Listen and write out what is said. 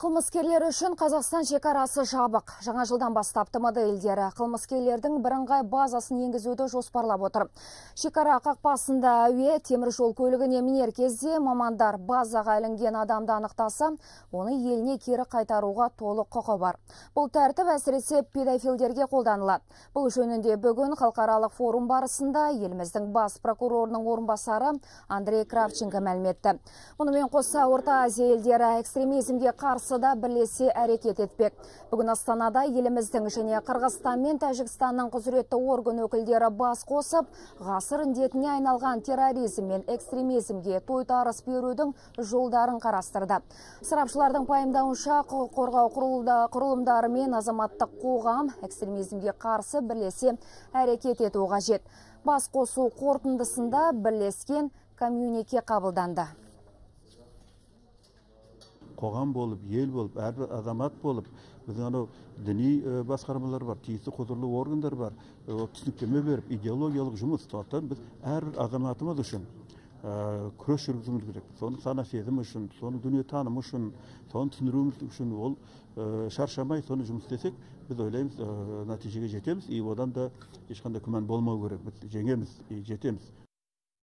Қылмыскерлер үшін Қазақстан шекарасы жабық. Жаңа жылдан бастап тмд елдері қылмыскерлердің бірыңғай базасын енгізуді жоспарлап отыр. Шекара қақпасында әуе темір жол көлігіне мінер кезде мамандар базаға ілінген адамды анықтаса, оны еліне кері қайтаруға толық құқы бар. Бұл тәртіп әсіресе педофилдерге қолданылады. Бұл жөнінде бүгін халықаралық форум барысында еліміздің бас прокурорының орынбасары Андрей Кравченко мәліметті. Мұнымен қоса Орта Азия елдері экстремизмге қарсы да бірлесе әрекет етпек. Бүгін Астанада еліміздің және Қырғызстан мен Тәжікстанның құзыретті орган өкілдері бас қосып, ғасыр індетіне айналған терроризм мен экстремизмге тойтарыс берудің жолдарын қарастырды. Сарапшылардың пайымдауынша құқық қорғау құрылымдары мен азаматтық қоғам экстремизмге қарсы бірлесе әрекет ету қажет. Бас қосу қорытындысында бірлескен коммюнике қабылданды қоғам болып ел болып әрбір азамат болып біздің анау діни басқармалар бар тиісті құзырлы органдар бар түсініктеме беріп идеологиялық жұмыс сондықтан біз әрбір азаматымыз үшін күрес жүргізуіміз керек. Соның сана сезімі үшін соның дүниетанымы үшін соны түсіндіруіміз үшін ол шаршамай соны жұмыс істесек біз ойлаймыз нәтижеге жетеміз. И одан да ешқандай күмән болмау керек. Біз жеңеміз и жетеміз.